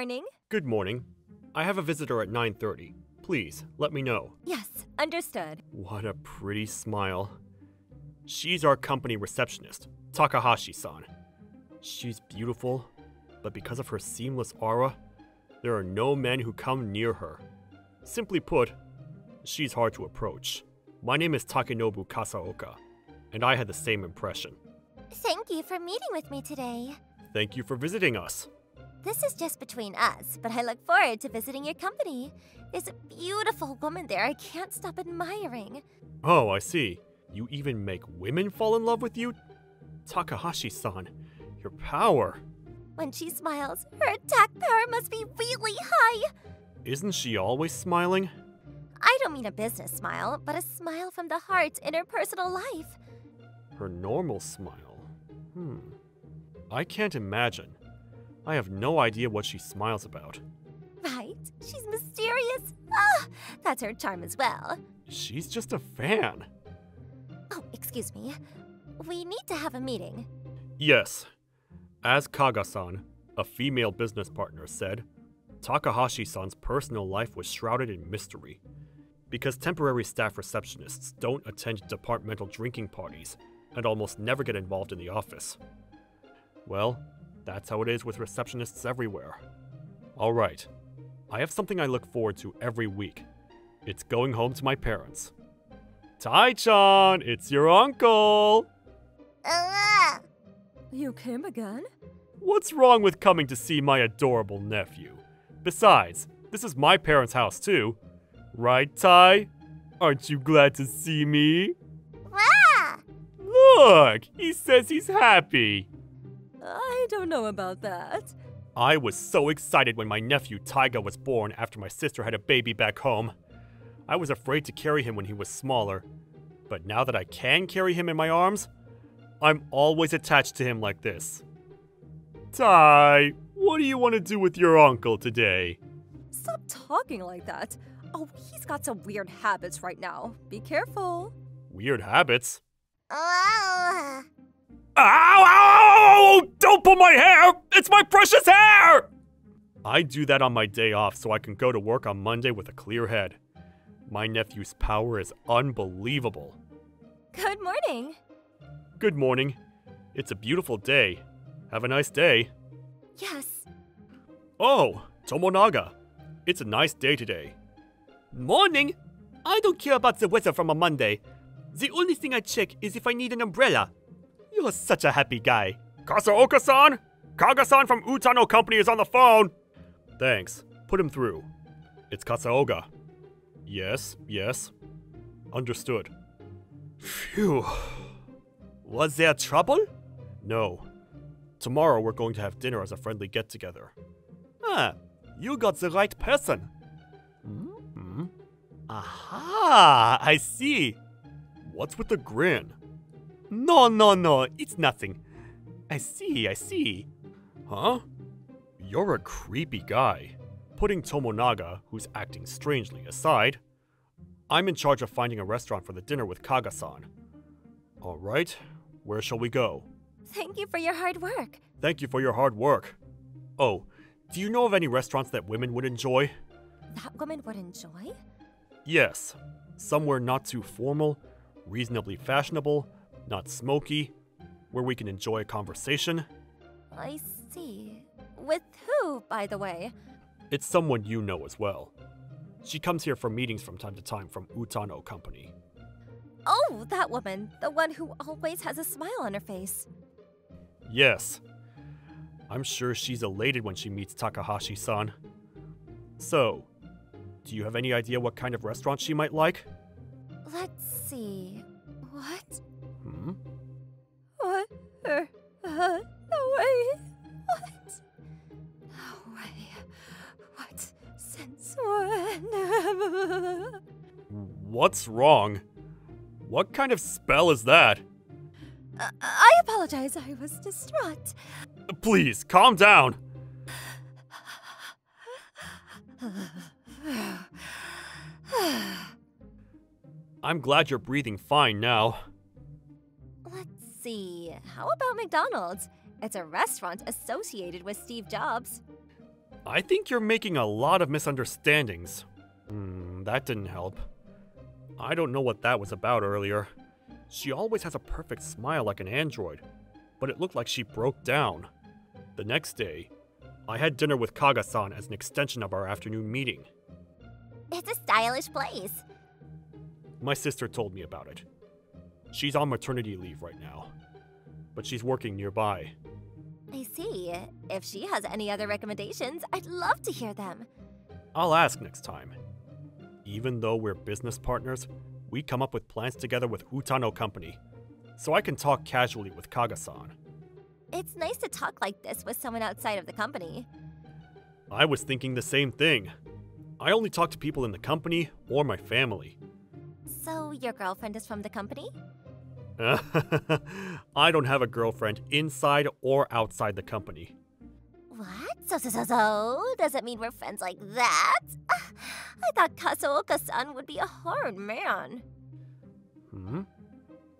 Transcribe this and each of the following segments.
morning. Good morning. I have a visitor at 9:30. Please, let me know. Yes, understood. What a pretty smile. She's our company receptionist, Takahashi-san. She's beautiful, but because of her seamless aura, there are no men who come near her. Simply put, she's hard to approach. My name is Takenobu Kasaoka, and I had the same impression. Thank you for meeting with me today. Thank you for visiting us. This is just between us, but I look forward to visiting your company. There's a beautiful woman there I can't stop admiring. Oh, I see. You even make women fall in love with you? Takahashi-san, your power. When she smiles, her attack power must be really high. Isn't she always smiling? I don't mean a business smile, but a smile from the heart in her personal life. Her normal smile. Hmm. I can't imagine. I have no idea what she smiles about. Right? She's mysterious. Ah, that's her charm as well. She's just a fan. Oh, excuse me. We need to have a meeting. Yes. As Kaga-san, a female business partner, said, Takahashi-san's personal life was shrouded in mystery. Because temporary staff receptionists don't attend departmental drinking parties and almost never get involved in the office. Well, that's how it is with receptionists everywhere. Alright, I have something I look forward to every week. It's going home to my parents. Tai-chan, it's your uncle! Ah! You came again? What's wrong with coming to see my adorable nephew? Besides, this is my parents' house too. Right, Tai? Aren't you glad to see me? Look, he says he's happy. I don't know about that. I was so excited when my nephew Taiga was born after my sister had a baby back home. I was afraid to carry him when he was smaller. But now that I can carry him in my arms, I'm always attached to him like this. Tai, what do you want to do with your uncle today? Stop talking like that. Oh, he's got some weird habits right now. Be careful. Weird habits. Ah! Ow, ow! Don't pull my hair! It's my precious hair! I do that on my day off so I can go to work on Monday with a clear head. My nephew's power is unbelievable. Good morning. Good morning. It's a beautiful day. Have a nice day. Yes. Oh, Tomonaga. It's a nice day today. Morning! I don't care about the weather from a Monday. The only thing I check is if I need an umbrella. You're such a happy guy. Kasaoka-san! Kaga-san from Utano Company is on the phone! Thanks. Put him through. It's Kasaoka. Yes, yes. Understood. Phew. Was there trouble? No. Tomorrow we're going to have dinner as a friendly get-together. Ah, you got the right person. Hmm? Aha, I see. What's with the grin? No, no, no, it's nothing. I see, I see. Huh? You're a creepy guy. Putting Tomonaga, who's acting strangely, aside, I'm in charge of finding a restaurant for the dinner with Kaga-san. Alright, where shall we go? Thank you for your hard work. Thank you for your hard work. Oh, do you know of any restaurants that women would enjoy? That woman would enjoy? Yes. Somewhere not too formal, reasonably fashionable, not smoky, where we can enjoy a conversation. I see. With who, by the way? It's someone you know as well. She comes here for meetings from time to time from Utano Company. Oh, that woman. The one who always has a smile on her face. Yes. I'm sure she's elated when she meets Takahashi san. So, do you have any idea what kind of restaurant she might like? Let's see. What? No way. What? No way. What? Since when? What's wrong? What kind of spell is that? Uh, I apologize. I was distraught. Please, calm down. I'm glad you're breathing fine now. See. How about McDonald's? It's a restaurant associated with Steve Jobs. I think you're making a lot of misunderstandings. Hmm, that didn't help. I don't know what that was about earlier. She always has a perfect smile like an android, but it looked like she broke down. The next day, I had dinner with Kaga-san as an extension of our afternoon meeting. It's a stylish place. My sister told me about it. She's on maternity leave right now, but she's working nearby. I see. If she has any other recommendations, I'd love to hear them. I'll ask next time. Even though we're business partners, we come up with plans together with Utano Company, so I can talk casually with Kaga-san. It's nice to talk like this with someone outside of the company. I was thinking the same thing. I only talk to people in the company or my family. So, your girlfriend is from the company? I don't have a girlfriend inside or outside the company. What? So, so, so, so? Does it mean we're friends like that? I thought Kasaoka-san would be a hard man. Hmm?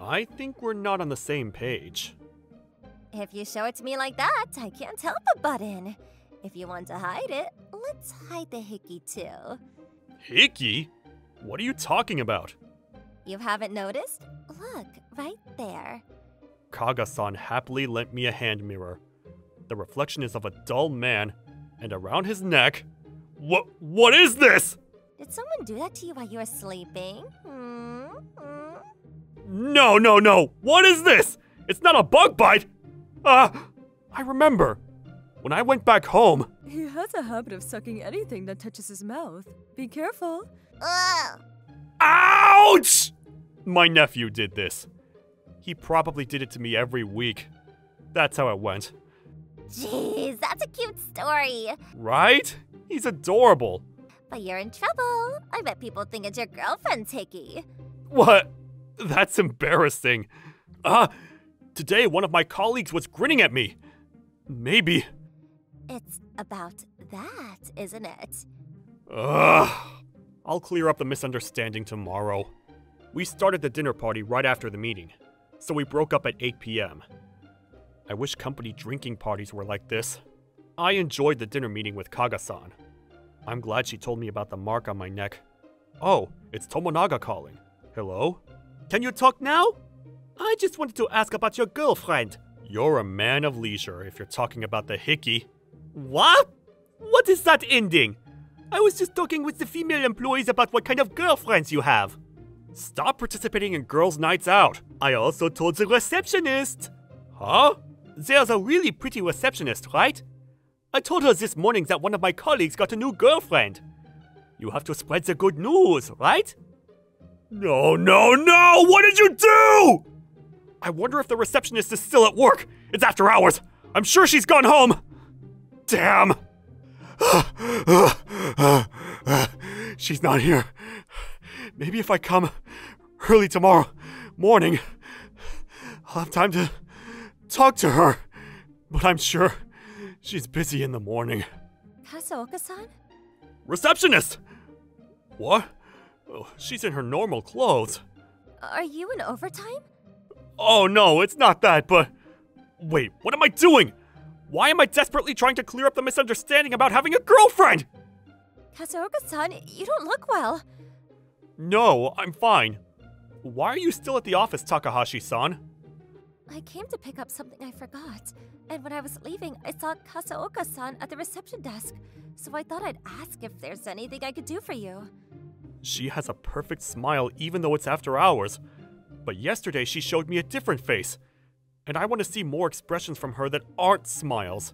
I think we're not on the same page. If you show it to me like that, I can't help but butt in. If you want to hide it, let's hide the hickey too. Hickey? What are you talking about? You haven't noticed? Look, right there. Kaga-san happily lent me a hand mirror. The reflection is of a dull man, and around his neck. What? What is this? Did someone do that to you while you were sleeping? Hmm? Hmm? No, no, no! What is this? It's not a bug bite! Ah! Uh, I remember. When I went back home. He has a habit of sucking anything that touches his mouth. Be careful. Ugh! Ouch! My nephew did this. He probably did it to me every week. That's how it went. Jeez, that's a cute story. Right? He's adorable. But you're in trouble. I bet people think it's your girlfriend's hickey. What? That's embarrassing. Ah, uh, today one of my colleagues was grinning at me. Maybe. It's about that, isn't it? Ugh. I'll clear up the misunderstanding tomorrow. We started the dinner party right after the meeting, so we broke up at 8 p.m. I wish company drinking parties were like this. I enjoyed the dinner meeting with Kaga-san. I'm glad she told me about the mark on my neck. Oh, it's Tomonaga calling. Hello? Can you talk now? I just wanted to ask about your girlfriend. You're a man of leisure if you're talking about the hickey. What? What is that ending? I was just talking with the female employees about what kind of girlfriends you have. Stop participating in girls' nights out. I also told the receptionist. Huh? There's a really pretty receptionist, right? I told her this morning that one of my colleagues got a new girlfriend. You have to spread the good news, right? No, no, no! What did you do? I wonder if the receptionist is still at work. It's after hours. I'm sure she's gone home. Damn. She's not here. Maybe if I come early tomorrow morning, I'll have time to talk to her. But I'm sure she's busy in the morning. Kasaoka-san? Receptionist! What? Oh, she's in her normal clothes. Are you in overtime? Oh no, it's not that, but. Wait, what am I doing? Why am I desperately trying to clear up the misunderstanding about having a girlfriend? Kasaoka-san, you don't look well. No, I'm fine. Why are you still at the office, Takahashi-san? I came to pick up something I forgot, and when I was leaving, I saw Kasaoka-san at the reception desk, so I thought I'd ask if there's anything I could do for you. She has a perfect smile even though it's after hours. But yesterday she showed me a different face, and I want to see more expressions from her that aren't smiles.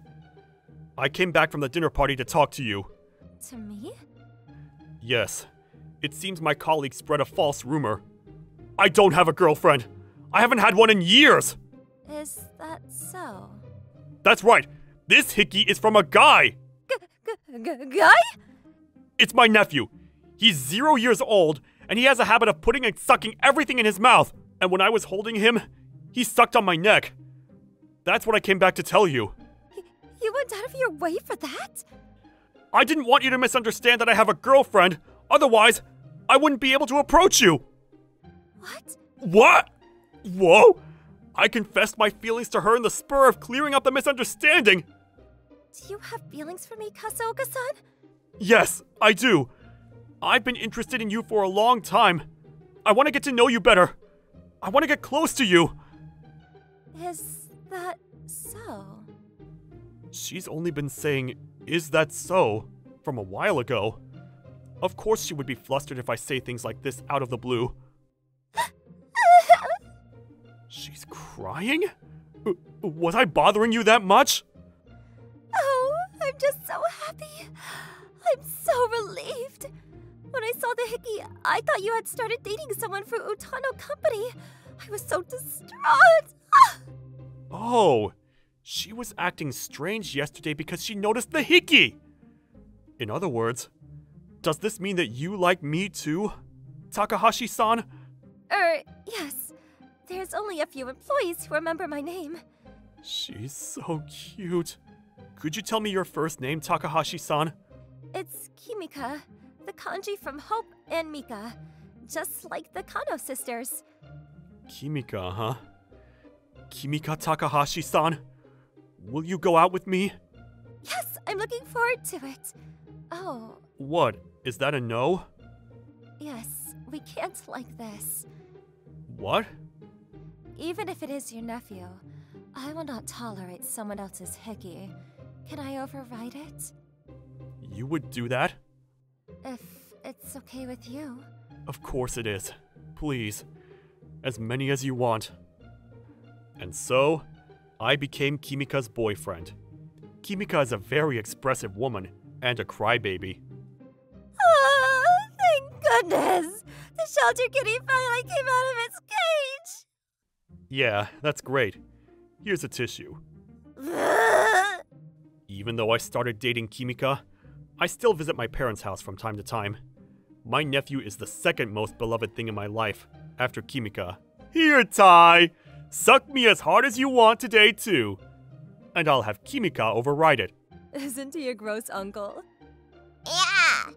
I came back from the dinner party to talk to you. To me? Yes. It seems my colleague spread a false rumor. I don't have a girlfriend. I haven't had one in years. Is that so? That's right. This hickey is from a guy. G- g- guy? It's my nephew. He's zero years old, and he has a habit of putting and sucking everything in his mouth. And when I was holding him, he sucked on my neck. That's what I came back to tell you. You went out of your way for that? I didn't want you to misunderstand that I have a girlfriend. Otherwise, I wouldn't be able to approach you. What? What? Whoa! I confessed my feelings to her in the spur of clearing up the misunderstanding. Do you have feelings for me, Kasaoka-san? Yes, I do. I've been interested in you for a long time. I want to get to know you better. I want to get close to you. Is that so? She's only been saying, Is that so? from a while ago. Of course, she would be flustered if I say things like this out of the blue. She's crying? Was I bothering you that much? Oh, I'm just so happy. I'm so relieved. When I saw the hickey, I thought you had started dating someone for Utano Company. I was so distraught. Oh, she was acting strange yesterday because she noticed the hickey. In other words, does this mean that you like me too, Takahashi san? Er, yes. There's only a few employees who remember my name. She's so cute. Could you tell me your first name, Takahashi san? It's Kimika, the kanji from Hope and Mika, just like the Kano sisters. Kimika, huh? Kimika Takahashi san? Will you go out with me? Yes, I'm looking forward to it. Oh, What? Is that a no? yes, we can't like this. What? Even if it is your nephew, I will not tolerate someone else's hickey. Can I override it? You would do that? If it's okay with you. Of course it is. Please. As many as you want. And so, I became Kimika's boyfriend. Kimika is a very expressive woman and a crybaby. Thank goodness! The shelter kitty finally came out of its cage! Yeah, that's great. Here's a tissue. Even though I started dating Kimika, I still visit my parents' house from time to time. My nephew is the second most beloved thing in my life, after Kimika. Here, Tai! Suck me as hard as you want today, too. And I'll have Kimika override it. Isn't he a gross uncle? Yeah,